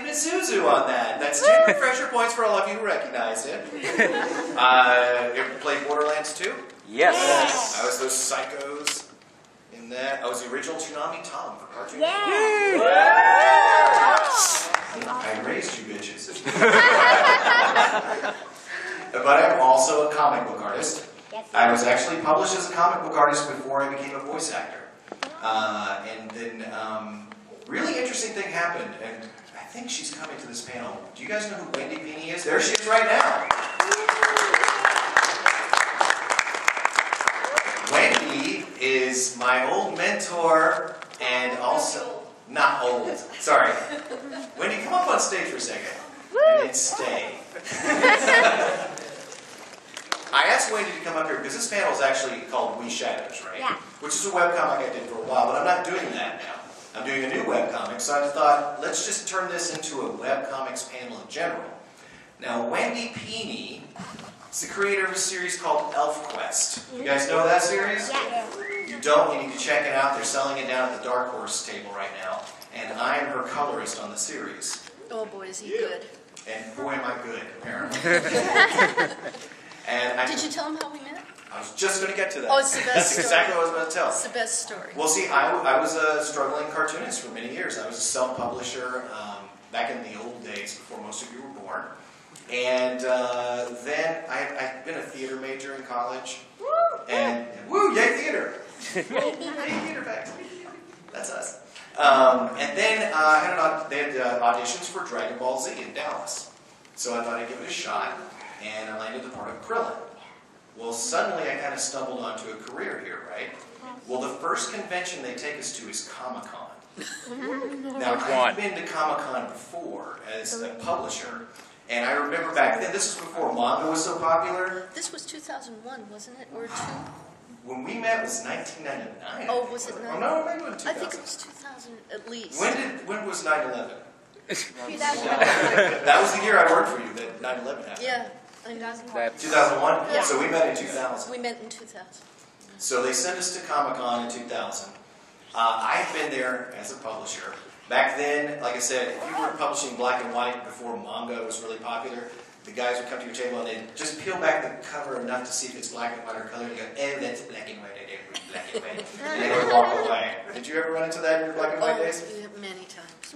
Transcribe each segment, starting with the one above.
played Misuzu on that. That's 10 refresher points for all of you who recognized it. Uh, you ever played Borderlands 2? Yes. I was those psychos in that. I was the original Tsunami Tom for Cartoon. I raised you bitches. but I'm also a comic book artist. I was actually published as a comic book artist before I became a voice actor. Uh, and then, um, really interesting thing happened, and I think she's coming to this panel. Do you guys know who Wendy Pini is? There she is right now. Wendy is my old mentor and also not old. Sorry. Wendy, come up on stage for a second. And then stay. I asked Wendy to come up here because this panel is actually called We Shadows, right? Yeah. Which is a webcomic I did for a while, but I'm not doing that now. I'm doing a new webcomic, so I thought, let's just turn this into a webcomics panel in general. Now, Wendy Pini is the creator of a series called ElfQuest. You guys know that series? Yeah. You don't, you need to check it out. They're selling it down at the Dark Horse table right now. And I am her colorist on the series. Oh boy, is he good. And boy, am I good, apparently. and I, Did you tell him how we met? I was just going to get to that. Oh, it's the best That's story. exactly what I was about to tell. It's the best story. Well, see, I, I was a struggling cartoonist for many years. I was a self-publisher um, back in the old days before most of you were born. And uh, then I, I'd been a theater major in college. And, woo, yay theater! yay theater facts. That's us. Um, and then uh, I had an, they had uh, auditions for Dragon Ball Z in Dallas. So I thought I'd give it a shot, and I landed the part of Krillin. Well, suddenly I kind of stumbled onto a career here, right? Well, the first convention they take us to is Comic Con. now, I've been to Comic Con before as a publisher, and I remember back then, this was before manga was so popular. This was 2001, wasn't it? Or two? When we met was 1999. Oh, was it Oh, no, maybe it was 2000. I think it was 2000 at least. When did when was 9/11? 2001. that was the year I worked for you. That 9/11 happened. Yeah, I know. That's 2001. Yeah. So we met in 2000. We met in 2000. So they sent us to Comic Con in 2000. Uh, I've been there as a publisher. Back then, like I said, if you were publishing black and white before manga was really popular, the guys would come to your table and they'd just peel back the cover enough to see if it's black and white or color. And go, oh, that's black and white. I don't read black and white. And they would walk away. Did you ever run into that in your black and white Oh, days?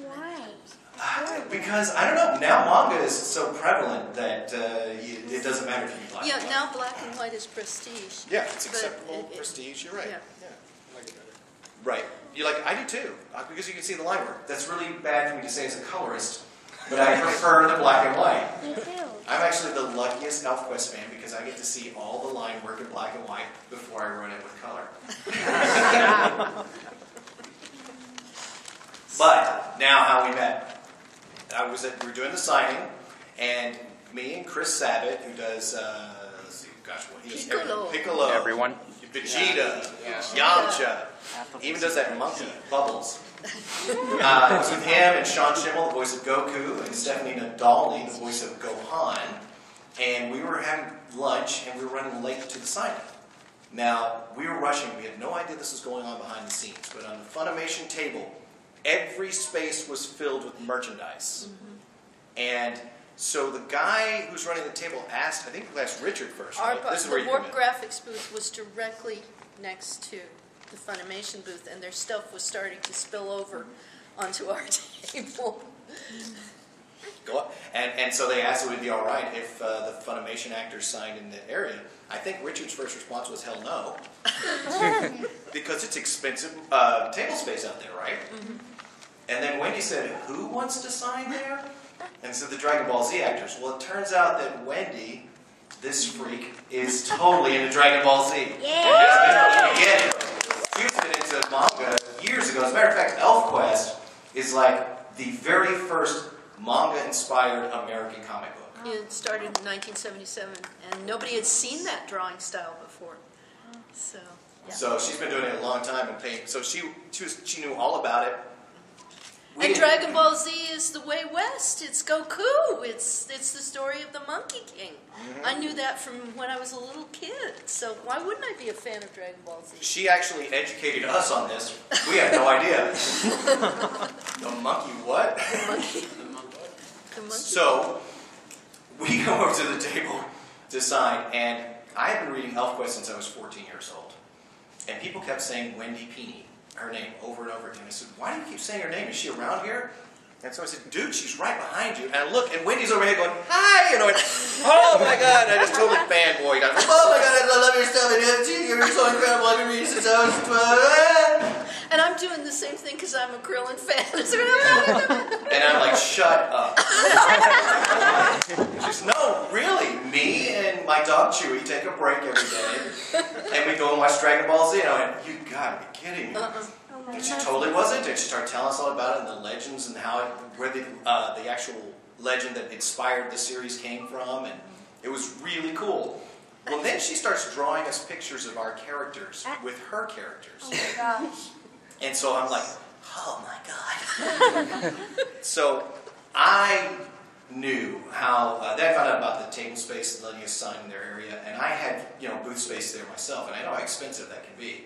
Yeah, many times. Why? Because I don't know. Now manga is so prevalent that uh, you, it doesn't matter if you black. Yeah, and white. now black and white is prestige. Yeah, it's acceptable it- it- prestige. You're right. yeah. Right. You like I do too, uh, because you can see the line work. That's really bad for me to say as a colorist, but I prefer the black and white. Me too. I'm actually the luckiest ElfQuest fan because I get to see all the line work in black and white before I run it with color. but now how we met. I was at, we were doing the signing, and me and Chris Sabat, who does, uh, let's see, gosh, what he does Piccolo. everything. Piccolo, Everyone. Vegeta, Yeah. Yamcha, even does that monkey, Bubbles. Uh, it was with him and Sean Schemmel, the voice of Goku, and Stephanie Nadolny, the voice of Gohan. And we were having lunch, and we were running late to the signing. Now, we were rushing. We had no idea this was going on behind the scenes. But on the Funimation table, every space was filled with merchandise. And so the guy who's running the table asked, I think we asked Richard first. Our, Right? This is the where you Warp. Graphics booth was directly next to the Funimation booth, and their stuff was starting to spill over onto our table. Go. And, and so they asked if it would be all right if uh, the Funimation actors signed in the area. I think Richard's first response was hell no. because it's expensive uh, table space out there, right? And then Wendy said, Who wants to sign there? And so the Dragon Ball Z actors. Well, it turns out that Wendy, this freak, is totally into Dragon Ball Z. Yeah. Again, she's been into manga years ago. As a matter of fact, ElfQuest is like the very first manga-inspired American comic book. It started in 1977, and nobody had seen that drawing style before. So, yeah. So she's been doing it a long time and paint. So she she, was, she knew all about it. We and Dragon Ball Z is the way west. It's Goku. It's it's the story of the Monkey King. Mm-hmm. I knew that from when I was a little kid. So why wouldn't I be a fan of Dragon Ball Z? She actually educated us on this. We had no idea. the monkey what? Monkey. a monkey. So we go over to the table to sign, and I had been reading ElfQuest since I was 14 years old. And people kept saying Wendy Pini, her name, over and over again. I said, Why do you keep saying her name? Is she around here? And so I said, Dude, she's right behind you. And I look, and Wendy's over here going, Hi! And I went, Oh my God! And I just totally fanboyed. I went, Oh my God, I love your stuff. And you're so incredible. I've been reading since I was 12. And I'm doing the same thing because I'm a Krillin fan. And I'm like, shut up. She's, no, really, me and my dog Chewy take a break every day, and we go and watch Dragon Ball Z. And I went, you gotta be kidding me. Uh-uh. And she totally wasn't. And she started telling us all about it and the legends and how it, where the, uh, the actual legend that inspired the series came from. And it was really cool. Well, then she starts drawing us pictures of our characters with her characters. Oh my gosh. And so I'm like, oh my God. so I knew how, uh, then I found out about the table space and letting us sign in their area, and I had, you know, booth space there myself, and I know how expensive that can be.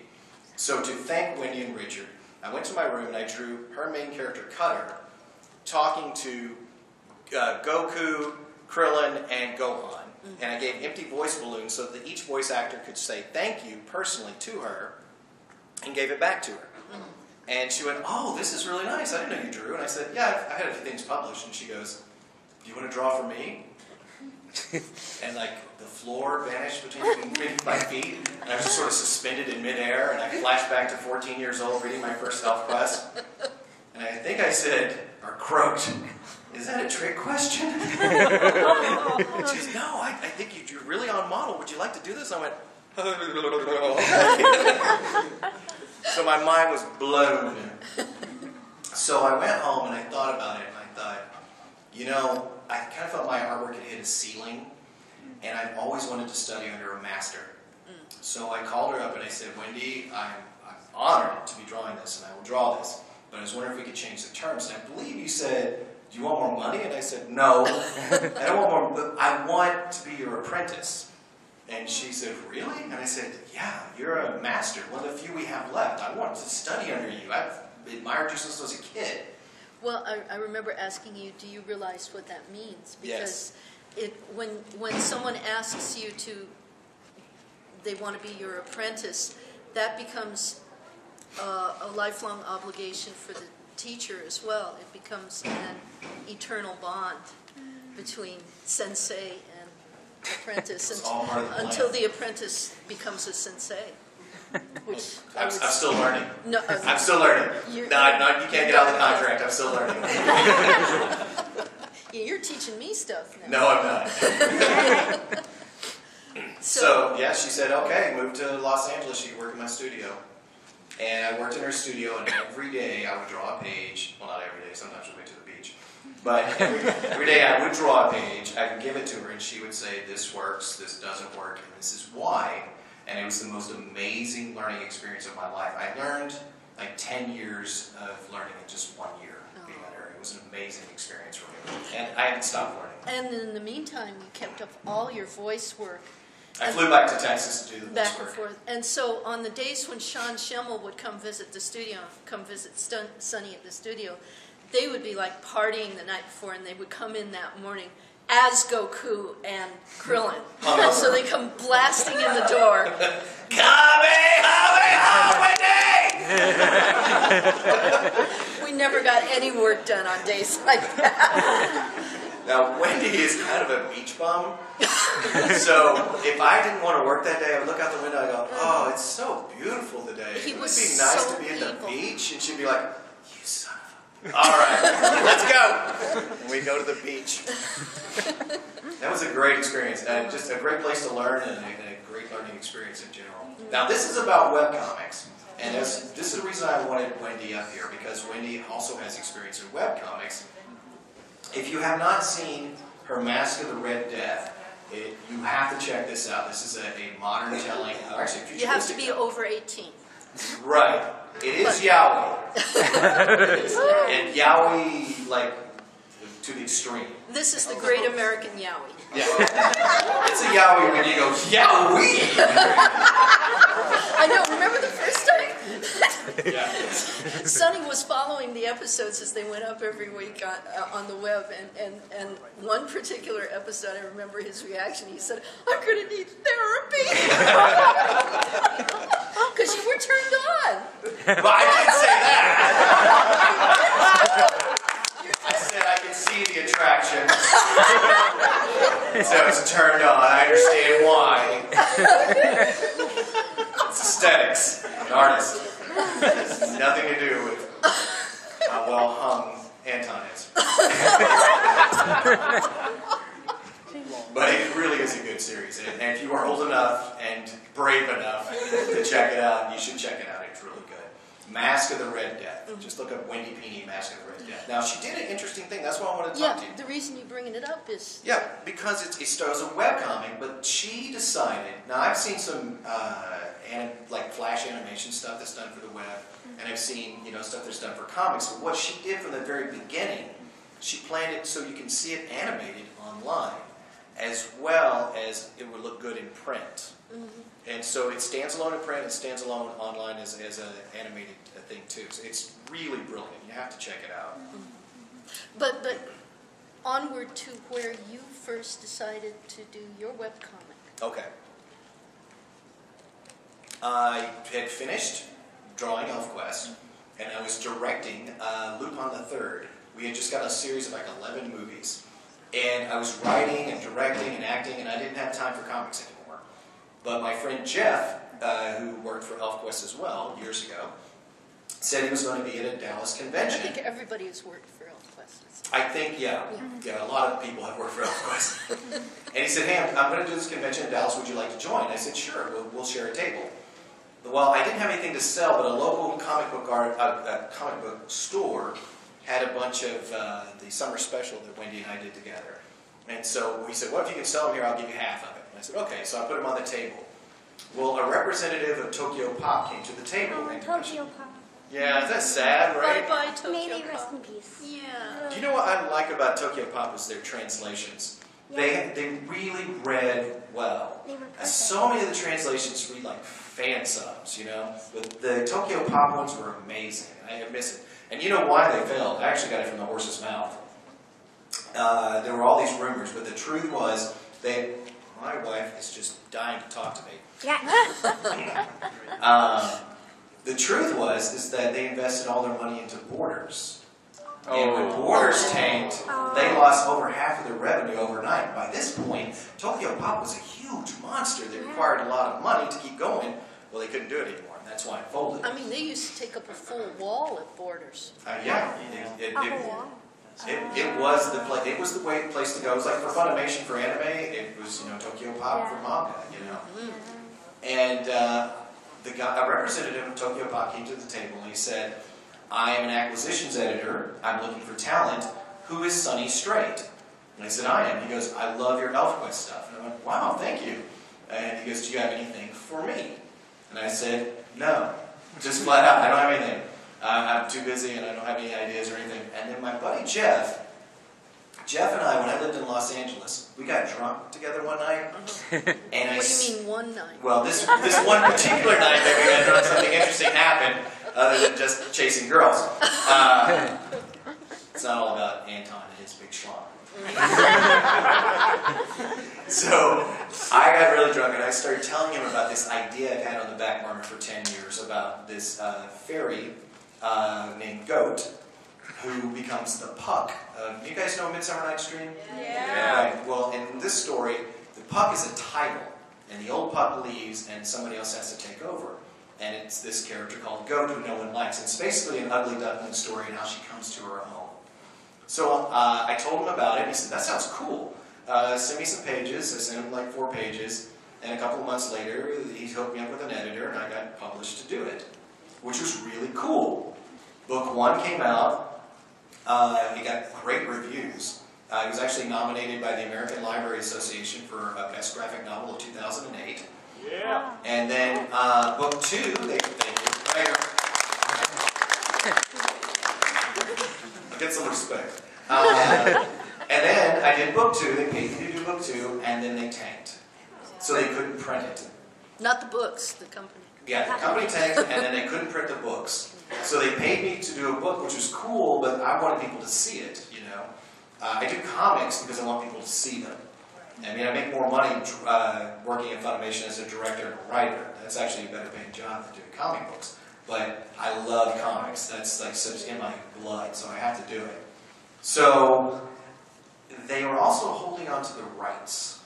So to thank Wendy and Richard, I went to my room and I drew her main character, Cutter, talking to uh, Goku, Krillin, and Gohan. And I gave empty voice balloons so that each voice actor could say thank you personally to her and gave it back to her. And she went, Oh, this is really nice. I didn't know you drew. And I said, Yeah, I've had a few things published. And she goes, Do you want to draw for me? and like the floor vanished between my feet. And I was just sort of suspended in midair. And I flashed back to 14 years old reading my first Elf Quest. And I think I said, or croaked, Is that a trick question? and she goes, No, I, I think you, you're really on model. Would you like to do this? I went, So my mind was blown. So I went home and I thought about it and I thought, you know, I kind of felt my artwork had hit a ceiling and I've always wanted to study under a master. Mm. So I called her up and I said, Wendy, I'm, I'm honored to be drawing this and I will draw this. But I was wondering if we could change the terms. And I believe you said, do you want more money? And I said, no, I don't want more, but I want to be your apprentice. And she said, Really? And I said, Yeah, you're a master, one of the few we have left. I want to study under you. I've admired you since I was a kid. Well, I, I remember asking you, do you realize what that means? Yes. Because it, when, when someone asks you to, they want to be your apprentice, that becomes uh, a lifelong obligation for the teacher as well. It becomes an eternal bond between sensei and apprentice It's all part of the until the apprentice becomes a sensei. Which I'm, I'm still learning. no, uh, I'm still learning. You're- No, I- no, you can't get out of the contract. I'm still learning. yeah, you're teaching me stuff now. No, I'm not. So, yeah, she said, okay, move to Los Angeles. Can work in my studio. And I worked in her studio, and every day I would draw a page. Well, not every day. Sometimes we went to the beach. But every, every day I would draw a page. I would give it to her, and she would say, this works, this doesn't work, and this is why. And it was the most amazing learning experience of my life. I learned like 10 years of learning in just one year oh. being under her. It was an amazing experience for me. And I haven't stopped learning. And in the meantime, you kept up all your voice work I flew back to Texas to do the voice back and forth. And so on the days when Sean Schemmel would come visit the studio, come visit Sonny at the studio, they would be like partying the night before, and they would come in that morning as Goku and Krillin. Hungover. Uh-huh. so they come blasting in the door. We never got any work done on days like that. Now, Wendy is kind of a beach bum. so if I didn't want to work that day, I would look out the window and go, oh, it's so beautiful today. He it would was be nice so to be at the beach. And she'd be like, you son of a... All right, let's go. And we go to the beach. That was a great experience. And just a great place to learn and a, and a great learning experience in general. Now, this is about webcomics. And this, this is the reason I wanted Wendy up here, because Wendy also has experience in webcomics. If you have not seen her Mask of the Red Death, it, you have to check this out. This is a, a modern telling, or actually You have to be over 18. Right. It is yaoi. and yaoi, like, to the extreme. This is the great American yaoi. Yeah. it's a yaoi when you go, Yowie! I know, remember the first? Yeah. Sonny was following the episodes as they went up every week on, uh, on the web, and, and, and one particular episode, I remember his reaction. He said, "I'm going to need therapy," because you were turned on. Well, I didn't say that. I said I can see the attraction. so I was turned on. I understand why. It's aesthetics. An artist. Nothing to do with how well hung Anton is. But it really is a good series. And if you are old enough and brave enough to check it out, you should check it out. It's really good. Mask of the Red Death. Just look up Wendy Pini, Mask of the Red Death. Now, she did an interesting thing. That's why I wanted to Yeah, talk to you. the reason you're bringing it up is Yeah, because it's, it was a webcomic, but she decided. Now, I've seen some uh, anim, like flash animation stuff that's done for the web, and I've seen you know stuff that's done for comics. But what she did from the very beginning, she planned it so you can see it animated online, as well as it would look good in print. And so it stands alone in print, it stands alone online as, as an animated uh, thing too. So it's really brilliant. You have to check it out. But, but onward to where you first decided to do your webcomic. Okay. I had finished drawing ElfQuest, and I was directing uh, Lupin the Third. We had just got a series of like 11 movies. And I was writing and directing and acting, and I didn't have time for comics anymore. But my friend Jeff, uh, who worked for ElfQuest as well years ago, said he was going to be at a Dallas convention. I think everybody has worked for ElfQuest. I think, yeah. Yeah, a lot of people have worked for ElfQuest. and he said, hey, I'm, I'm going to do this convention in Dallas. Would you like to join? I said, sure, we'll, we'll share a table. Well, I didn't have anything to sell, but a local comic book art, uh, uh, comic book store had a bunch of uh, the summer special that Wendy and I did together. And so we said, well, if you can sell them here, I'll give you half of it. And I said, okay. So I put them on the table. Well, a representative of Tokyo Pop came to the table. Oh, Tokyo Pop. Yeah, is that sad, right? Bye-bye, Tokyo Maybe rest Pop. in peace. Yeah. Do you know what I like about Tokyo Pop is their translations. Yeah. They they really read well. They were perfect. so many of the translations read like fan subs, you know. But the Tokyo Pop ones were amazing. I miss it. And you know why they failed? I actually got it from the horse's mouth. Uh, there were all these rumors, but the truth was they. My wife is just dying to talk to me. Yeah. Um, the truth was is that they invested all their money into Borders. And when Borders tanked, they lost over half of their revenue overnight. By this point, Tokyo Pop was a huge monster that required a lot of money to keep going. Well, they couldn't do it anymore, and that's why it folded. I mean, they used to take up a full wall at Borders. Uh, yeah, it, it, A it, whole wall. it, it was the pla- it was the way place to go. It was like for Funimation for anime, it was you know Tokyo Pop for manga, you know. And uh, the guy, a representative of Tokyo Pop came to the table and he said, I am an acquisitions editor. I'm looking for talent. Who is Sonny Strait? And I said, I am. He goes, I love your ElfQuest stuff. And I went, wow, thank you. And he goes, do you have anything for me? And I said, no. Just flat out, I don't have anything. Uh, I'm too busy and I don't have any ideas or anything. And then my buddy Jeff, Jeff and I, when I lived in Los Angeles, we got drunk together one night. And I What s- do you mean, one night? well, this this one particular night that we got drunk, something interesting happened other than just chasing girls. Uh, it's not all about Anton and his big schlong. so I got really drunk and I started telling him about this idea I've had on the back burner for 10 years about this uh, fairy uh, named Goat who becomes the puck. Uh, you guys know Midsummer Night's Dream? Yeah. Right. Well, in this story, the puck is a title, and the old puck leaves, and somebody else has to take over. And it's this character called Goat who no one likes. It's basically an ugly duckling story and how she comes to her own. So uh, I told him about it, and he said, That sounds cool. Uh, send me some pages. I sent him like four pages. And a couple of months later, he hooked me up with an editor, and I got published to do it, which was really cool. Book one came out. Uh, it got great reviews. Uh, it was actually nominated by the American Library Association for Best Graphic Novel of 2008. Yeah. And then uh, book two, they, they right, I'll get some respect. Uh, and then I did book two. They paid me to do book two, and then they tanked, so they couldn't print it. Not the books, the company. Yeah, the company tanked, and then they couldn't print the books. So they paid me to do a book, which was cool, but I wanted people to see it, you know? Uh, I do comics because I want people to see them. I mean, I make more money uh, working at Funimation as a director and a writer. That's actually a better paying job than doing comic books. But I love comics. That's like such in my blood, so I have to do it. So they were also holding on to the rights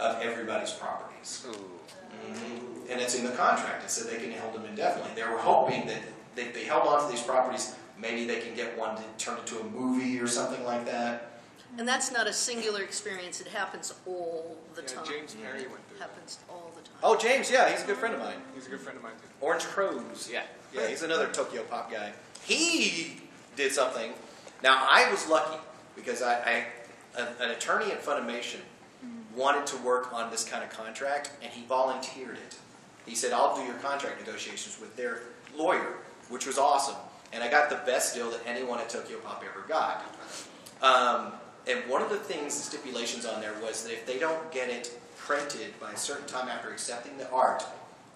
of everybody's properties. Mhm. And it's in the contract. It said they can hold them indefinitely. They were hoping that if they held on to these properties, maybe they can get one to turn into a movie or something like that. And that's not a singular experience, it happens all the Yeah, time. James Perry went through that. Happens all the time. Oh, James, yeah, he's a good friend of mine. He's a good friend of mine too. Orange Crows, yeah. Yeah, he's another Tokyo pop guy. He did something. Now, I was lucky because I, I an, an attorney at Funimation wanted to work on this kind of contract, and he volunteered it. He said, I'll do your contract negotiations with their lawyer, which was awesome. And I got the best deal that anyone at Tokyo Pop ever got. Um, and one of the things, the stipulations on there was that if they don't get it printed by a certain time after accepting the art,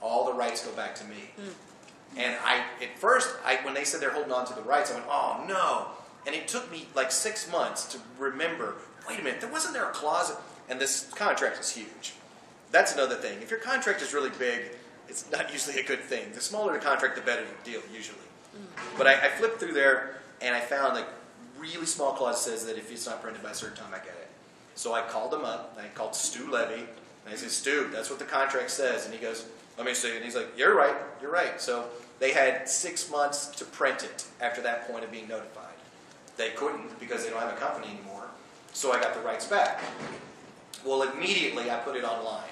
all the rights go back to me. Hmm. And I, at first, I, when they said they're holding on to the rights, I went, oh no. And it took me like six months to remember, wait a minute, there wasn't there a clause? And this contract is huge. That's another thing. If your contract is really big, it's not usually a good thing. The smaller the contract, the better the deal, usually. Hmm. But I, I flipped through there and I found like really small clause says that if it's not printed by a certain time, I get it. So I called him up. I called Stu Levy. And I said, Stu, that's what the contract says. And he goes, let me see. And he's like, you're right. You're right. So they had six months to print it after that point of being notified. They couldn't because they don't have a company anymore. So I got the rights back. Well, immediately I put it online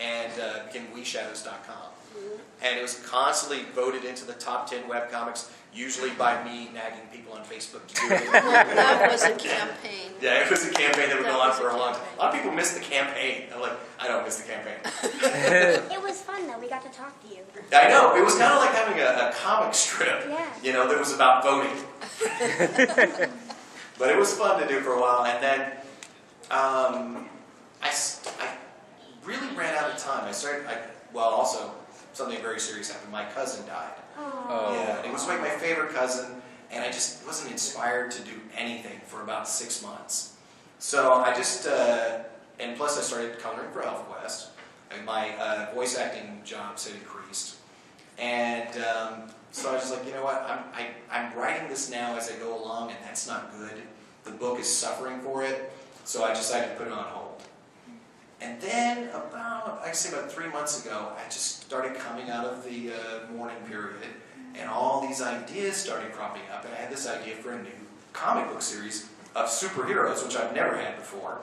and uh, became WeShadows.com. And it was constantly voted into the top 10 webcomics, usually by me nagging people on Facebook to do it. That was a campaign. yeah, it was a campaign that would go on for a long time. A lot of people miss the campaign. I'm like, I don't miss the campaign. It was fun though. We got to talk to you. I know, it was kind of like having a, a comic strip, Yeah. you know, that was about voting. but it was fun to do for a while. And then um, I, s- I really ran out of time. I started, I, well, also, something very serious happened. My cousin died. Oh. Yeah, it was like my favorite cousin, and I just wasn't inspired to do anything for about six months. So I just, uh, and plus I started coloring for ElfQuest, and my uh, voice acting jobs had increased. And um, so I was like, you know what, I'm, I, I'm writing this now as I go along, and that's not good. The book is suffering for it, so I decided to put it on hold. And then about, I'd say about three months ago, I just started coming out of the uh, mourning period, and all these ideas started cropping up. And I had this idea for a new comic book series of superheroes, which I've never had before.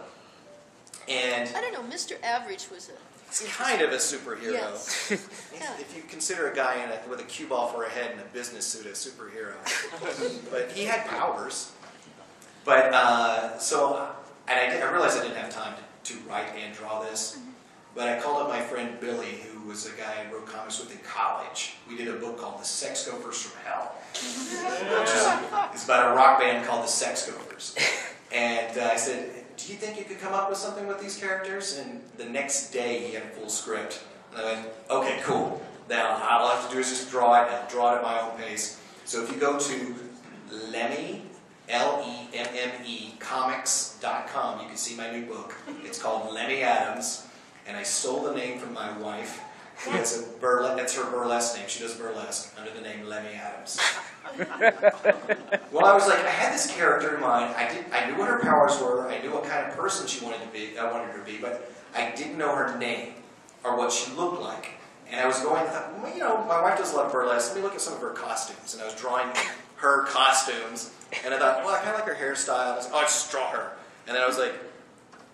And I don't know, Mr. Average was a. it's kind of a superhero. Yes. He's- If you consider a guy in a, with a cue ball for a head and a business suit a superhero, but he had powers. But uh, so, and I, did, I realized I didn't have time to, to write and draw this. But I called up my friend Billy, who was a guy I wrote comics with in college. We did a book called The Sex Gophers from Hell, which is it's about a rock band called the Sex Gophers. And uh, I said, "Do you think you could come up with something with these characters?" And the next day, he had a full script. And I went, "Okay, cool. Now all I have to do is just draw it. and I'll draw it at my own pace." So if you go to Lemme, L E M M E comics.com, you can see my new book. It's called Lemme Adams, and I stole the name from my wife. It's a burlesque. That's her burlesque name. She does burlesque under the name Lemme Adams. Well, I was like, I had this character in mind. I did. I knew what her powers were. I knew what kind of person she wanted to be. I wanted her to be, but I didn't know her name or what she looked like. And I was going. I thought, well, you know, my wife does a lot of burlesque. Let me look at some of her costumes. And I was drawing her costumes. And I thought, well, I kind of like her hairstyle. I was like, oh, I just draw her. And then I was like,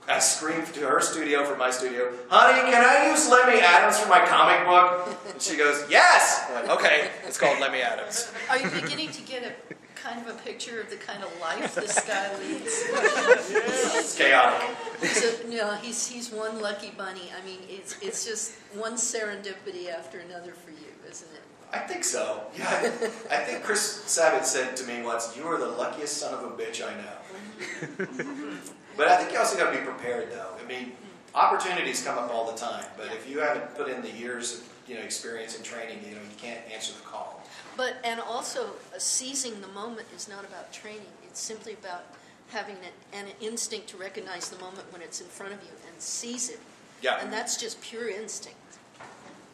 I screamed to her studio from my studio, honey, can I use Lemme Adams for my comic book? And she goes, yes. I'm like, okay, it's called Lemme Adams. Are you beginning to get a kind of a picture of the kind of life this guy leads? It's chaotic. He's a, you know, he's, he's one lucky bunny. I mean, it's, it's just one serendipity after another for you, isn't it? I think so. Yeah, I, I think Chris Sabat said to me once, "You are the luckiest son of a bitch I know." but I think you also got to be prepared, though. I mean, opportunities come up all the time, but if you haven't put in the years of you know experience and training, you know you can't answer the call. But, and also, seizing the moment is not about training. It's simply about having an, an instinct to recognize the moment when it's in front of you and seize it. Yeah. And that's just pure instinct.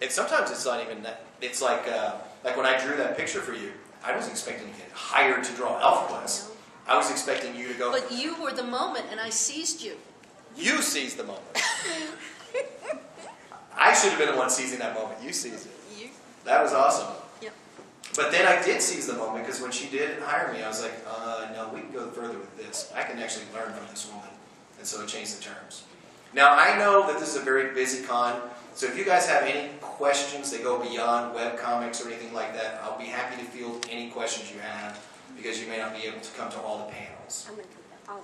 And sometimes it's not even that. It's like uh, like when I drew that picture for you, I wasn't expecting to get hired to draw ElfQuest. I was expecting you to go. But you were the moment, and I seized you. You seized the moment. I should have been the one seizing that moment. You seized it. You, That was awesome. Yep. But then I did seize the moment because when she did hire me, I was like, uh, no, we can go further with this. I can actually learn from this woman. And so I changed the terms. Now, I know that this is a very busy con, so if you guys have any questions that go beyond webcomics or anything like that, I'll be happy to field any questions you have because you may not be able to come to all the panels. I'm gonna come back.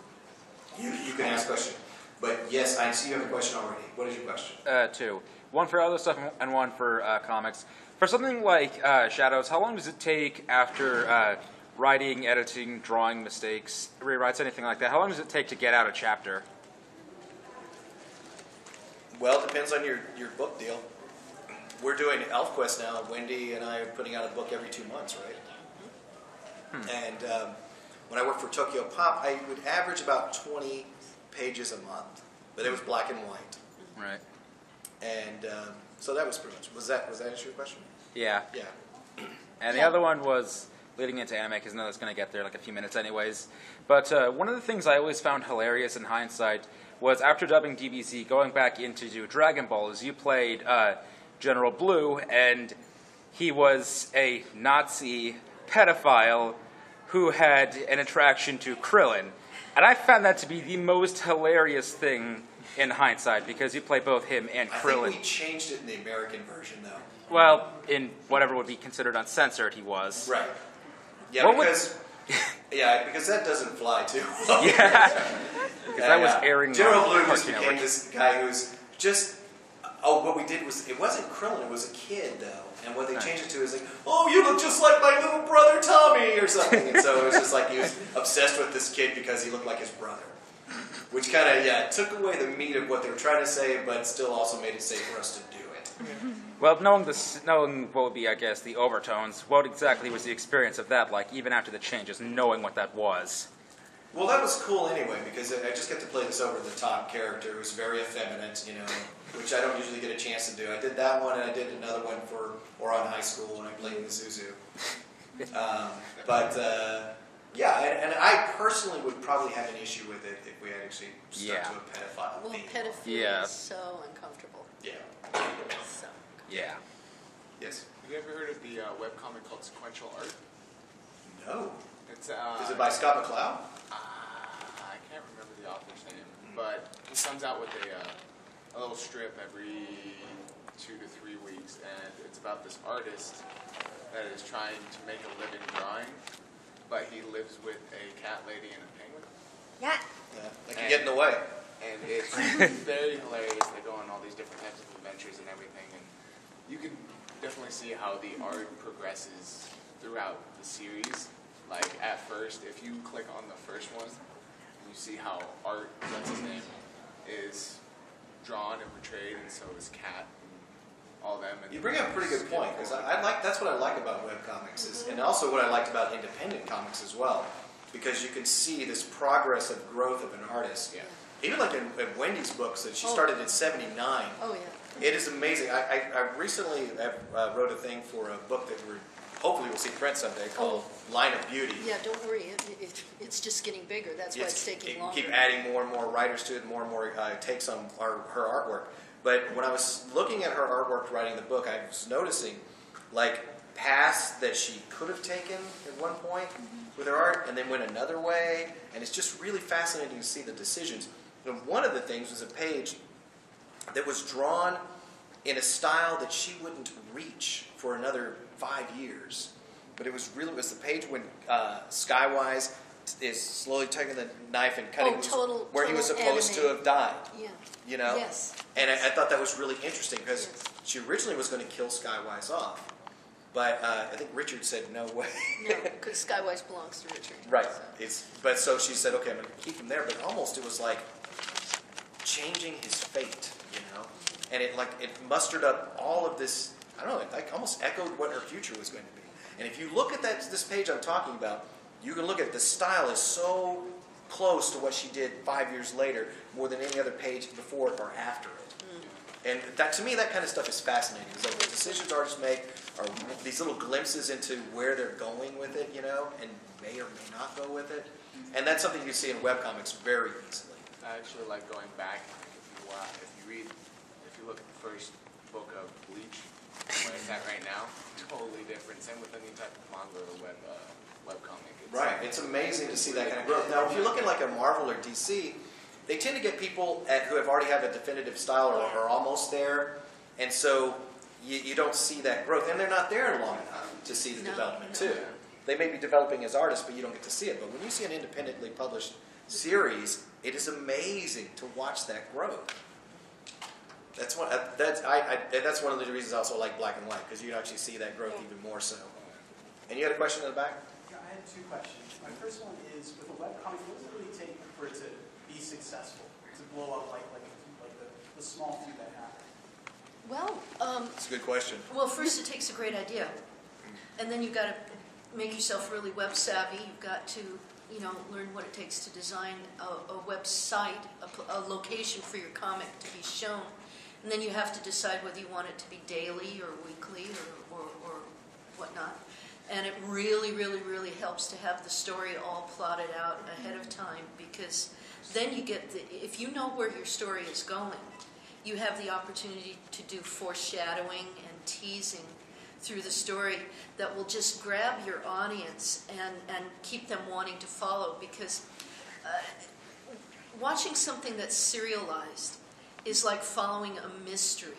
You, you can ask questions. But yes, I see you have a question already. What is your question? Uh, two. One for other stuff and one for uh, comics. For something like uh, Shadows, how long does it take after uh, writing, editing, drawing mistakes, rewrites, anything like that? How long does it take to get out a chapter? Well, it depends on your, your book deal. We're doing ElfQuest now. Wendy and I are putting out a book every two months, right? And um, when I worked for Tokyo Pop, I would average about 20 pages a month, but it was black and white. Right. And um, so that was pretty much. Was that was that answer your question? Yeah. Yeah. And the other one was leading into anime, because I know that's going to get there in like a few minutes, anyways. But uh, one of the things I always found hilarious in hindsight was after dubbing DBZ, going back into do Dragon Ball, is you played uh, General Blue, and he was a Nazi pedophile who had an attraction to Krillin. And I found that to be the most hilarious thing in hindsight, because you play both him and Krillin. I think we changed it in the American version, though. Well, in whatever would be considered uncensored, he was. Right. Yeah, What would- because yeah, because that doesn't fly too well. Yeah, because that was airing. General Blue just became Network. this guy who's just. Oh, what we did was it wasn't Krillin; it was a kid though. And what they changed it to is like, "Oh, you look just like my little brother Tommy" or something. And so it was just like he was obsessed with this kid because he looked like his brother, which kind of yeah took away the meat of what they were trying to say, but still also made it safe for us to do it. Well, knowing this, knowing what would be, I guess, the overtones. What exactly was the experience of that like, even after the changes, knowing what that was? Well, that was cool anyway because I just got to play this over the top character who's very effeminate, you know, which I don't usually get a chance to do. I did that one and I did another one for Ouran High School when I played in the Zuzu. Um, but uh, yeah, and, and I personally would probably have an issue with it if we had actually stuck Yeah. to a pedophile Well, theme. pedophilia Yeah. is so uncomfortable. Yeah. So. Yeah. Yes. Have you ever heard of the uh, webcomic called Sequential Art? No. It's uh, Is it by Scott McCloud? Uh, I can't remember the author's name, but he comes out with a, uh, a little strip every two to three weeks, and it's about this artist that is trying to make a living drawing, but he lives with a cat lady and a penguin. yeah. Yeah. That can get in the way. And it's very hilarious. They go on all these different types of adventures and everything, and you can definitely see how the art progresses throughout the series. Like at first, if you click on the first one, you see how Art, that's his name, is drawn and portrayed, and so is Cat and all them. And You bring up a pretty good point because I, I like that's what I like about webcomics is, and also what I liked about independent comics as well, because you can see this progress of growth of an artist. Yeah. Even like in, in Wendy's books that she Oh. started in '79. Oh, yeah. It is amazing. I, I, I recently have, uh, wrote a thing for a book that we're hopefully we'll see print someday called Line of Beauty. Yeah, don't worry. It, it, it's just getting bigger. That's why it's taking keep- longer. Keep adding more and more writers to it, more and more uh, takes on our, her artwork. But when I was looking at her artwork writing the book, I was noticing like paths that she could have taken at one point with her art and then went another way. And it's just really fascinating to see the decisions. And one of the things was a page that was drawn in a style that she wouldn't reach for another five years. But it was really it was the page when uh, Skywise is slowly taking the knife and cutting Oh, total- where he was total supposed to have died. Yeah. You know, Yes. and I, I thought that was really interesting because Yes. she originally was going to kill Skywise off, but uh, I think Richard said no way. No, because Skywise belongs to Richard. Right. so. It's but so she said, okay, I'm going to keep him there. But almost it was like changing his fate, you know? And it like it mustered up all of this, I don't know, it like almost echoed what her future was going to be. And if you look at that this page I'm talking about, you can look at the style is so close to what she did five years later, more than any other page before it or after it. And that to me, that kind of stuff is fascinating. It's like the decisions artists make are these little glimpses into where they're going with it, you know, and may or may not go with it. And that's something you see in webcomics very easily. I actually like going back. If you wa if you read, if you look at the first book of Bleach, where it's at right now, totally different. Same with any type of manga or web uh, webcomic. It's, Right. It's amazing to see that kind of growth. Now, if you look at like a Marvel or DC, they tend to get people at, who have already have a definitive style or are almost there, and so you, you don't see that growth, and they're not there long enough to see the No, development no. too. They may be developing as artists, but you don't get to see it. But when you see an independently published series, it is amazing to watch that growth. That's one. uh, That's I, I. That's one of the reasons I also like black and white because you can actually see that growth even more so. And you had a question in the back. Yeah, I had two questions. My first one is, with a webcomic, what does it really take for it to be successful, to blow up like, like, like the, the small few that happen? Well, um, It's a good question. Well, first it takes a great idea, and then you've got to make yourself really web savvy. You've got to, you know, learn what it takes to design a, a website, a, pl- a location for your comic to be shown, and then you have to decide whether you want it to be daily or weekly or, or, or whatnot. And it really, really, really helps to have the story all plotted out ahead of time because then you get the, if you know where your story is going, you have the opportunity to do foreshadowing and teasing through the story that will just grab your audience and, and keep them wanting to follow because uh, watching something that's serialized is like following a mystery.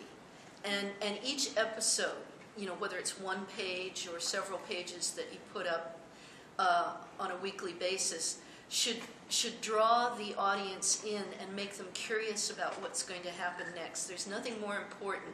And, and each episode, you know, whether it's one page or several pages that you put up uh, on a weekly basis, should, should draw the audience in and make them curious about what's going to happen next. There's nothing more important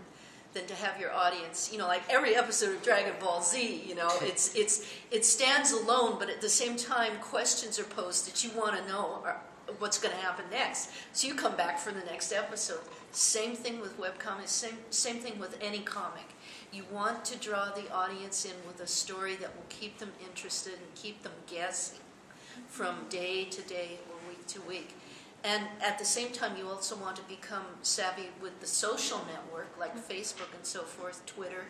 than to have your audience, you know, like every episode of Dragon Ball Z, you know, it's, it's, it stands alone, but at the same time, questions are posed that you want to know are, what's going to happen next. So you come back for the next episode. Same thing with webcomics, same, same thing with any comic. You want to draw the audience in with a story that will keep them interested and keep them guessing from day to day or week to week. And at the same time, you also want to become savvy with the social network like Facebook and so forth, Twitter,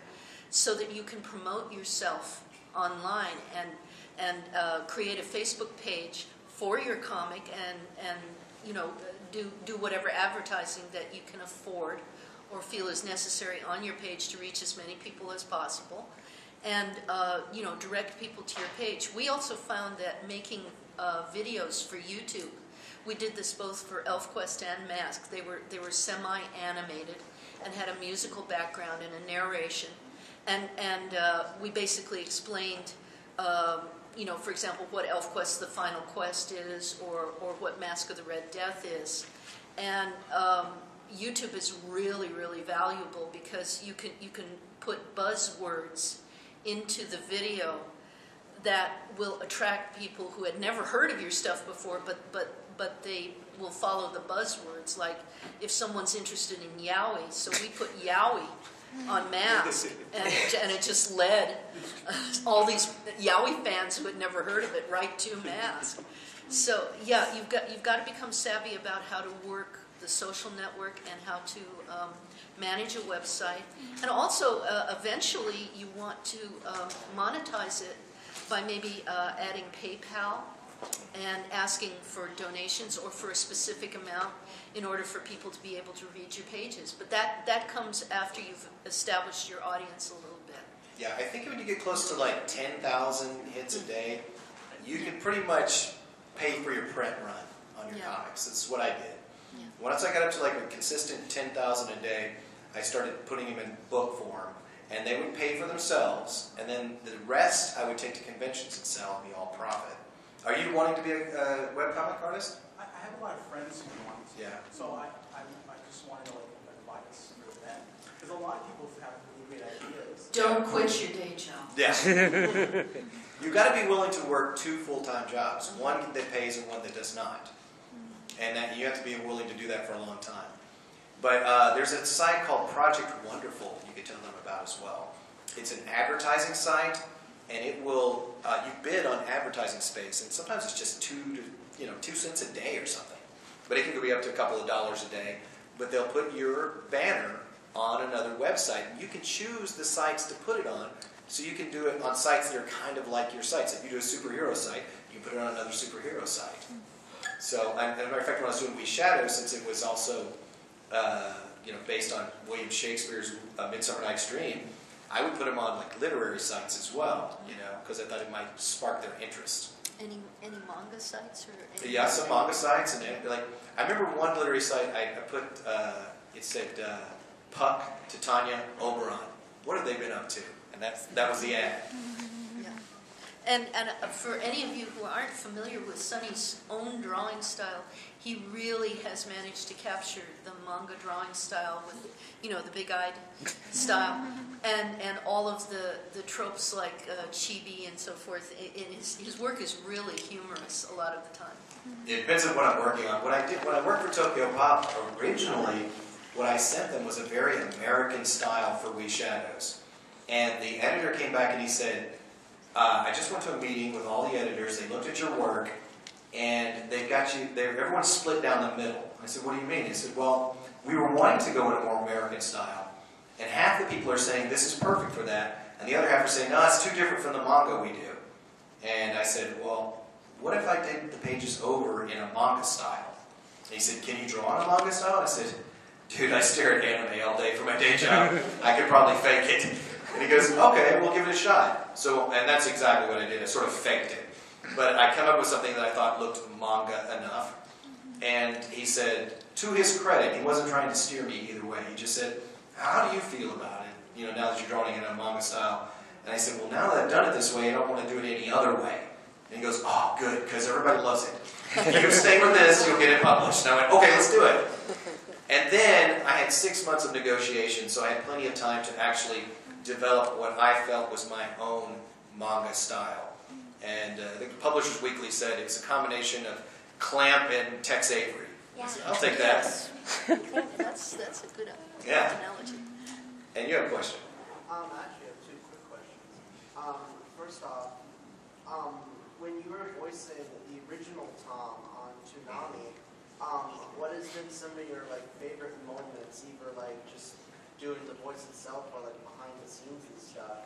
so that you can promote yourself online and and uh, create a Facebook page for your comic and and you know do do whatever advertising that you can afford or feel is necessary on your page to reach as many people as possible and uh, you know direct people to your page. We also found that making uh, videos for YouTube, we did this both for ElfQuest and Mask. They were they were semi-animated and had a musical background and a narration, and and uh, we basically explained. Um, you know, for example, what ElfQuest the final quest is, or, or what Mask of the Red Death is, and um, YouTube is really, really valuable because you can you can put buzzwords into the video that will attract people who had never heard of your stuff before, but but but they will follow the buzzwords. Like if someone's interested in yaoi, so we put yaoi on mask, and it, and it just led uh, all these yaoi fans who had never heard of it right to mask. So yeah, you've got you've got to become savvy about how to work the social network and how to um, manage a website, and also uh, eventually you want to um, monetize it by maybe uh, adding PayPal and asking for donations or for a specific amount in order for people to be able to read your pages. But that that comes after you've established your audience a little bit. Yeah, I think when you get close to like 10,000 hits a day, you can pretty much pay for your print run on your Yeah. comics. That's what I did. Yeah. Once I got up to like a consistent 10,000 a day, I started putting them in book form, and they would pay for themselves, and then the rest I would take to conventions and sell and be all profit. Are you wanting to be a, a webcomic artist? I, I have a lot of friends who want to. Yeah. So I, I, I just wanted to know like advice for them. Because a lot of people have really great ideas. Don't quit your day job. Yeah. you got to be willing to work two full-time jobs, one that pays and one that does not. and that you have to be willing to do that for a long time. But uh, there's a site called Project Wonderful you can tell them about as well. It's an advertising site, and it will uh, you bid on advertising space, and sometimes it's just two to you know two cents a day or something. But it can be up to a couple of dollars a day. But they'll put your banner on another website. You can choose the sites to put it on, so you can do it on sites that are kind of like your sites. If you do a superhero site, you put it on another superhero site. So, as a matter of fact, when I was doing We Shadow, since it was also uh, you know based on William Shakespeare's uh, Midsummer Night's Dream, I would put them on like literary sites as well, you know, because I thought it might spark their interest. Any, any manga sites or? any- Yeah, some manga sites and like I remember one literary site I, I put uh, it said uh, Puck Titania Oberon. What have they been up to? And that's that was the ad. Yeah. And, and uh, for any of you who aren't familiar with Sonny's own drawing style, he really has managed to capture the manga drawing style with, you know, the big-eyed style, and, and all of the, the tropes like uh, chibi and so forth. I- I- his, his work is really humorous a lot of the time. It depends on what I'm working on. What I did when I worked for Tokyo Pop originally, what I sent them was a very American style for We Shadows. And the editor came back and he said, uh, I just went to a meeting with all the editors. They looked at your work, and they've got you. They're, everyone's split down the middle. I said, What do you mean? He said, Well, we were wanting to go in a more American style, and half the people are saying this is perfect for that, and the other half are saying, No, it's too different from the manga we do. And I said, Well, what if I did the pages over in a manga style? And he said, Can you draw in a manga style? I said, Dude, I stare at anime all day for my day job. I could probably fake it. And he goes, Okay, we'll give it a shot. So, and that's exactly what I did. I sort of faked it. But I come up with something that I thought looked manga enough. And he said, to his credit, he wasn't trying to steer me either way. He just said, How do you feel about it? You know, now that you're drawing it in a manga style. And I said, Well, now that I've done it this way, I don't want to do it any other way. And he goes, Oh, good, because everybody loves it. You stay with this, you'll get it published. And I went, Okay, let's do it. And then I had six months of negotiation, so I had plenty of time to actually develop what I felt was my own manga style. And uh, the Publishers Weekly said it was a combination of Clamp and Tex Avery. I Yeah. said, I'll take that. Yes. That's, that's a good Yeah. analogy. And you have a question? Um, I actually have two quick questions. Um, first off, um, when you were voicing the original Tom on Toonami, um, what has been some of your like favorite moments, either like just doing the voice itself or like behind the scenes and stuff?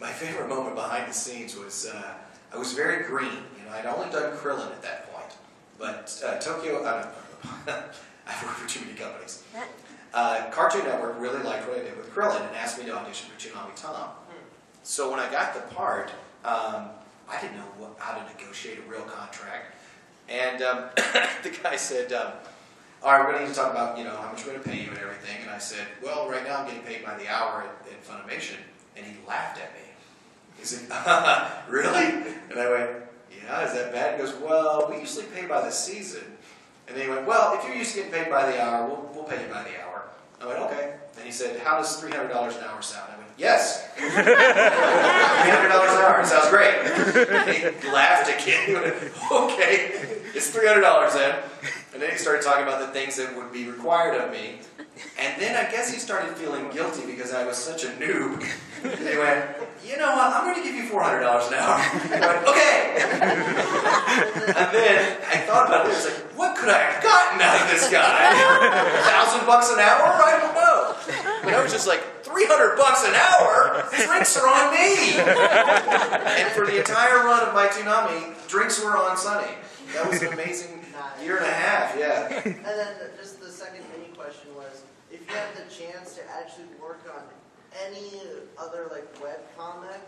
My favorite moment behind the scenes was uh, I was very green. You know, I'd only done Krillin at that point, but uh, Tokyo. Uh, I've worked for too many companies. Uh, Cartoon Network really liked what I did with Krillin and asked me to audition for Toonami Tom. So when I got the part, um, I didn't know what, how to negotiate a real contract, and um, the guy said. Um, all right, we're going to need to talk about, you know, how much we're going to pay you and everything. And I said, well, right now I'm getting paid by the hour at, at Funimation. And he laughed at me. He said, really? And I went, yeah, is that bad? He goes, well, we usually pay by the season. And then he went, well, if you're used to getting paid by the hour, we'll, we'll pay you by the hour. I went, okay. And he said, how does $300 an hour sound? I went, yes. $300 an hour, sounds great. And he laughed again. He went, okay, it's $300 then. And then he started talking about the things that would be required of me. And then I guess he started feeling guilty because I was such a noob. And he went, you know what, I'm going to give you $400 an hour. I went, okay. And then I thought about it. I was like, what could I have gotten out of this guy? A thousand bucks an hour? I don't know. And I was just like, 300 bucks an hour? Drinks are on me. And for the entire run of my Toonami, drinks were on Sonny. That was an amazing year and a half, yeah. And then just the second mini question was, if you had the chance to actually work on any other like web comic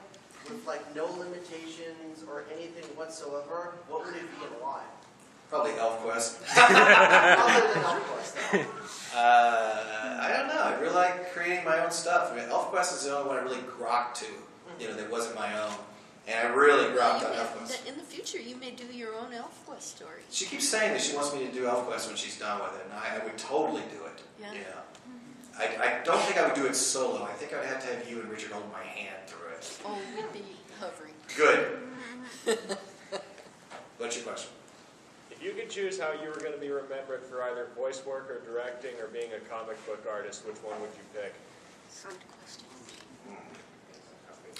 with like no limitations or anything whatsoever, what would it be and why? Probably ElfQuest. Other than Elfquest, though. Uh, I don't know. I really like creating my own stuff. I mean, ElfQuest is the only one I really grokked to, you know, that wasn't my own. And I really grokked You on may- ElfQuest. In the future, you may do your own ElfQuest story. She keeps saying that she wants me to do ElfQuest when she's done with it, and I, I would totally do it. Yeah. Mm-hmm. I, I don't think I would do it solo. I think I'd have to have you and Richard hold my hand through it. Oh, we'd be hovering. Good. What's your question? If If you could choose how you were going to be remembered for either voice work or directing or being a comic book artist, which one would you pick? Fun question.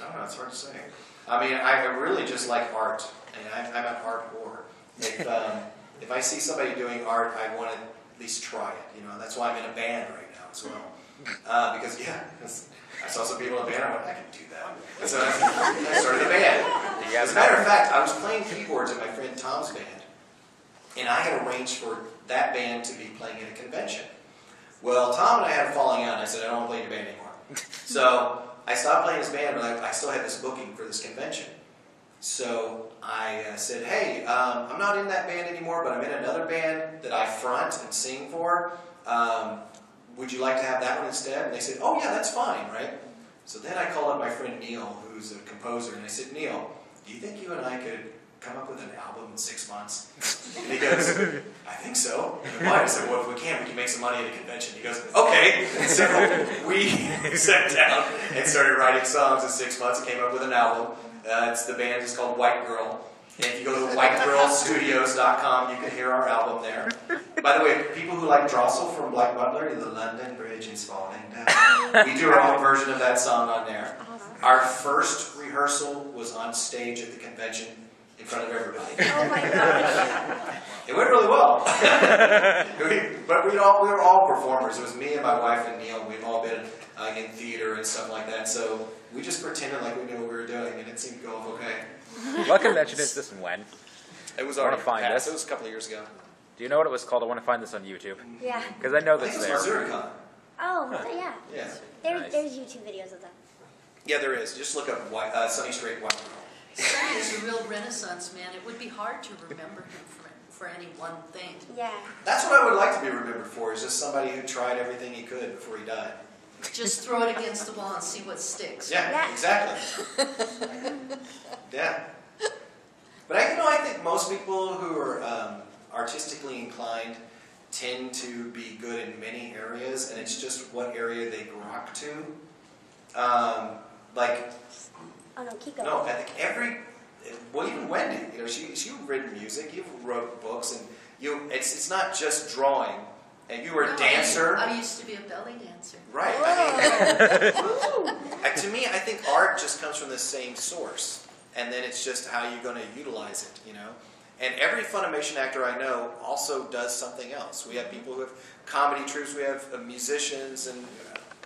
I don't know, it's hard to say. I mean, I I really just like art, and I'm, I'm an art whore. If, um, if I see somebody doing art, I want to at least try it, you know, that's why I'm in a band right now as well. Uh, because, yeah, I saw some people in a band, I went, I can do that. And so I I started a band. As a matter of fact, I was playing keyboards in my friend Tom's band, and I had arranged for that band to be playing at a convention. Well, Tom and I had a falling out, and I said, I don't want to play in your band anymore. so I stopped playing his band, but I, I still had this booking for this convention. So I uh, said, hey, um, I'm not in that band anymore, but I'm in another band that I front and sing for. Um, would you like to have that one instead? And they said, oh, yeah, that's fine, right? So then I called up my friend Neil, who's a composer, and I said, Neil, do you think you and I could come up with an album in six months? And he goes, I think so. And why? I said, well, if we can, we can make some money at a convention. He goes, okay. So we sat down and started writing songs in six months and came up with an album. Uh, it's the band is called White Girl. And if you go to whitegirlstudios.com, you can hear our album there. By the way, people who like Drocell from Black Butler, the London Bridge is falling down. We do our own version of that song on there. Our first rehearsal was on stage at the convention front of everybody. Oh my gosh. It went really well. we, but we all we were all performers. It was me and my wife and Neil. We've all been uh, in theater and stuff like that. So we just pretended like we knew what we were doing, and it seemed to go off okay. What convention is this and when? It was I wanna already find past. this. It was a couple of years ago. Do you know what it was called? I want to find this on YouTube Yeah. because I know I think that's it was there. MissouriCon. Oh, was it? yeah. Yeah. There, Nice. There's YouTube videos of them. Yeah, there is. Just look up uh, Sonny Strait White Girl. Sonny is a real renaissance man. It would be hard to remember him for, for any one thing. Yeah. That's what I would like to be remembered for. Is just somebody who tried everything he could before he died. Just throw it against the wall and see what sticks. Yeah, Yeah. exactly. yeah. But I, you know, I think most people who are um, artistically inclined tend to be good in many areas, and it's just what area they grok to. Um, like, Oh no, keep going. no, I think every, well, even Wendy, you know, she she written music, you wrote books, and you, it's it's not just drawing. And you were No, a I- dancer. I used to be a belly dancer. Right. I mean, uh, to me, I think art just comes from the same source, and then it's just how you're going to utilize it, you know. And every Funimation actor I know also does something else. We have people who have comedy troupes, we have uh, musicians, and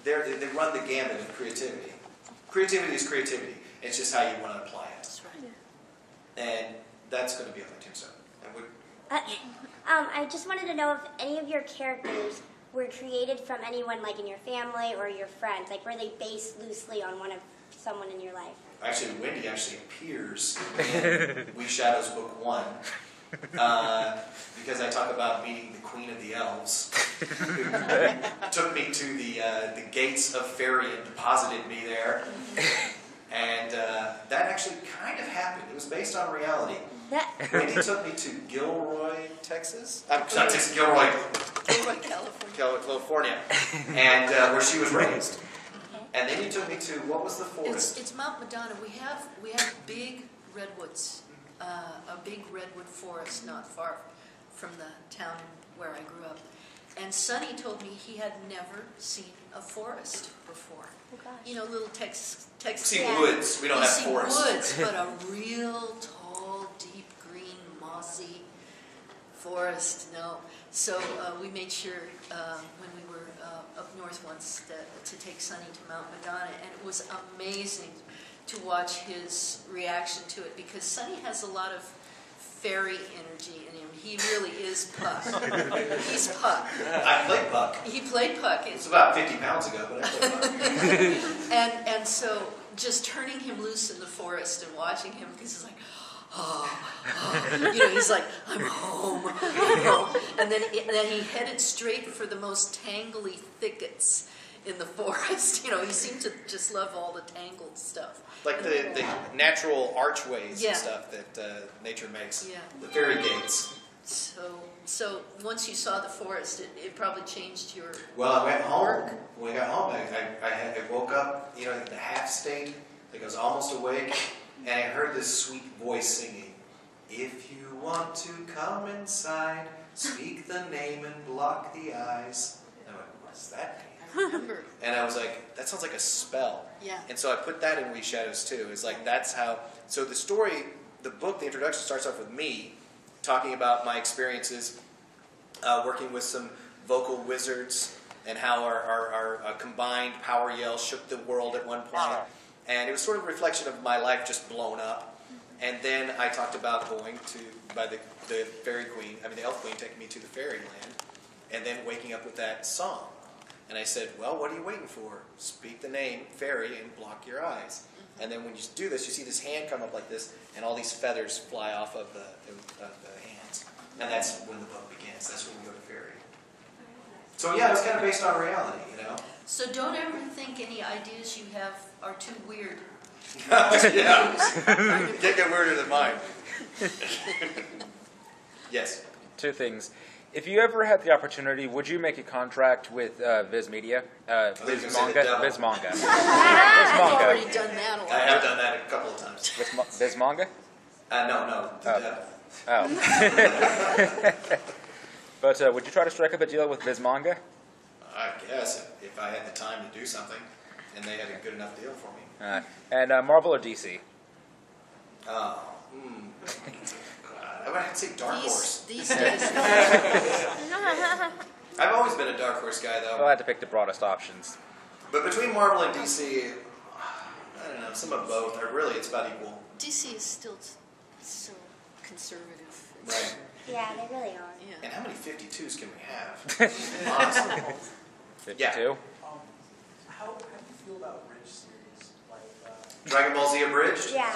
they they run the gamut of creativity. Creativity is creativity. It's just how you want to apply it, That's right. and that's going to be on my tombstone. And we, Uh, um, I just wanted to know if any of your characters were created from anyone, like in your family or your friends. Like, were they based loosely on one of someone in your life? Actually, Wendy actually appears in We Shadows Book One uh, because I talk about meeting the Queen of the Elves, who took me to the uh, the gates of fairy and deposited me there, and uh, that actually kind of happened. It was based on reality. That, Wendy took me to Gilroy, Texas. I'm not Texas, Gilroy, Gilroy, California. California, and uh, where she was raised. And then he took me to what was the It's, forest? it's Mount Madonna. We have we have big redwoods, uh, a big redwood forest not far from the town where I grew up. And Sonny told me he had never seen a forest before. oh gosh. You know, little Texas Texas. See Yeah. woods. We don't you have see forests. woods, but a real tall, deep green, mossy forest. No. So uh, we made sure uh, when we were uh, up north once that, to take Sonny to Mount Madonna, and it was amazing to watch his reaction to it because Sonny has a lot of fairy energy in him. He really is Puck. He's Puck. I played Puck. He played Puck. It's about 50 pounds ago, but I played Buck. And and so just turning him loose in the forest and watching him because he's like, oh, oh," you know, he's like, I'm home, I'm home. And then and then he headed straight for the most tangly thickets in the forest. You know, he seemed to just love all the tangled stuff. like the, the natural archways Yeah. and stuff that uh, nature makes. Yeah. The fairy gates. So so once you saw the forest, it, it probably changed your Well, I went home. When I got home, I, I, I, had, I woke up, you know, in the half state, like I was almost awake, and I heard this sweet voice singing, If you want to come inside, speak the name and block the eyes. And I went, what's that mean? Remember, And I was like, that sounds like a spell. yeah. And so I put that in We Shadows too. It's like that's how. So the story, the book, the introduction starts off with me talking about my experiences uh, working with some vocal wizards and how our, our, our uh, combined power yell shook the world at one point. And it was sort of a reflection of my life just blown up. And then I talked about going to by the, the fairy queen, I mean the elf queen, taking me to the fairyland, and then waking up with that song. And I said, Well, what are you waiting for? Speak the name, fairy, and block your eyes. Mm-hmm. And then when you do this, you see this hand come up like this, and all these feathers fly off of the, of the hands. And that's when the book begins. That's when we go to fairy. So, yeah, it's kind of based on reality, you know? So don't ever think any ideas you have are too weird. yeah. Can't get weirder than mine. yes. Two things. If you ever had the opportunity, would you make a contract with uh, Viz Media? Uh, thought you were Viz gonna Manga? Viz Manga. I've already done that a I lot. have done that a couple of times. Viz, Mo- Viz Manga? Uh, no, no. Oh. Oh. but uh, would you try to strike up a deal with Viz Manga? I guess if, if I had the time to do something and they had a good enough deal for me. Uh, and uh, Marvel or DC? Oh, hmm. God, I would have say Dark These, Horse. these days, I've always been a Dark Horse guy, Well, I had to pick the broadest options. But between Marvel and DC, I don't know, some of both. Or really, it's about equal. DC is still so conservative. Right. Yeah, they really are. Yeah. And how many 52s can we have? Honestly. 52? Um, how, how do you feel about bridge series? Like, uh, Dragon Ball Z Abridged? Yeah.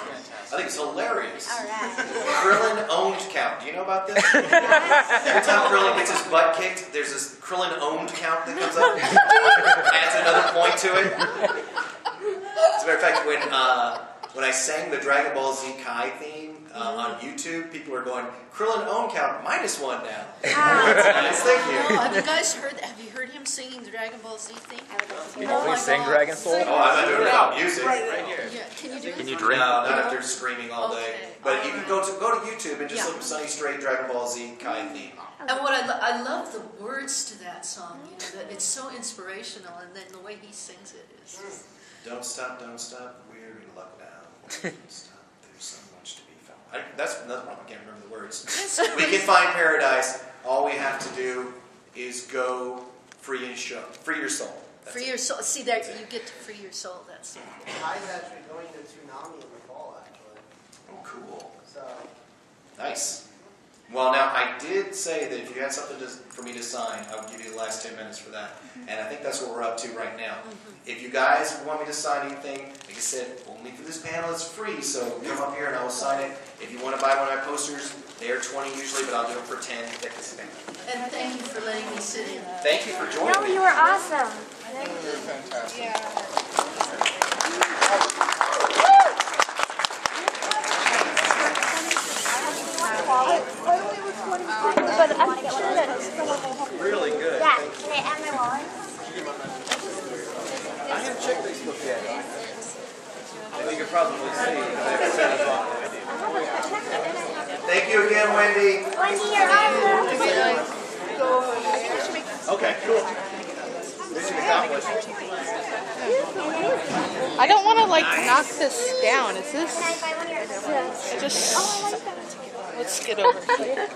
I think it's hilarious. All right. Krillin owned count. Do you know about this? Every time Krillin gets his butt kicked, there's this Krillin owned count that comes up. Adds another point to it. As a matter of fact, when uh, when I sang the Dragon Ball Z Kai theme uh, on YouTube, people are going Krillin owned count minus one now. Ah, that's nice. Thank No, you. Oh, have you guys heard? Have you heard him singing the Dragon Ball Z theme? I would like Can you Oh my please sing God. Dragon Soul? Oh, I'm not doing it about music. Right here. Yeah, can you do Can it? you No, uh, not after screaming all day. Okay. But you can go um, to go to YouTube and just Yeah. look up Sonny Strait Dragon Ball Z Kai theme. And what I, lo- I love the words to that song. You know, that it's so inspirational, and then the way he sings it is. Don't stop, don't stop, we're in luck now. Don't stop, there's so much to be found. I, that's another problem, I can't remember the words. we can find paradise. All we have to do is go free and show, free your soul. That's Free it. your soul. See that you get to free your soul. That's I'm actually going to Toonami in the fall, actually. Oh, cool. So, Nice. Well, now I did say that if you had something to, for me to sign, I would give you the last 10 minutes for that. Mm-hmm. And I think that's what we're up to right now. Mm-hmm. If you guys want me to sign anything, like I said, only for this panel it's free, so come up here and I will sign it. If you want to buy one of my posters, they are 20 usually, but I'll do them for 10 at this event. And thank you for letting me sit in. Thank you for joining No, me. you were awesome. But I'm sure that it's still Really good. Yeah, can I add my wallet? I haven't checked Facebook yet. Well, you can probably see. Thank you again, Wendy. Wendy, you're awesome. Okay, cool. Mission accomplished. I don't want to like knock this down. Is Can I this buy one of your just? Let's get over here.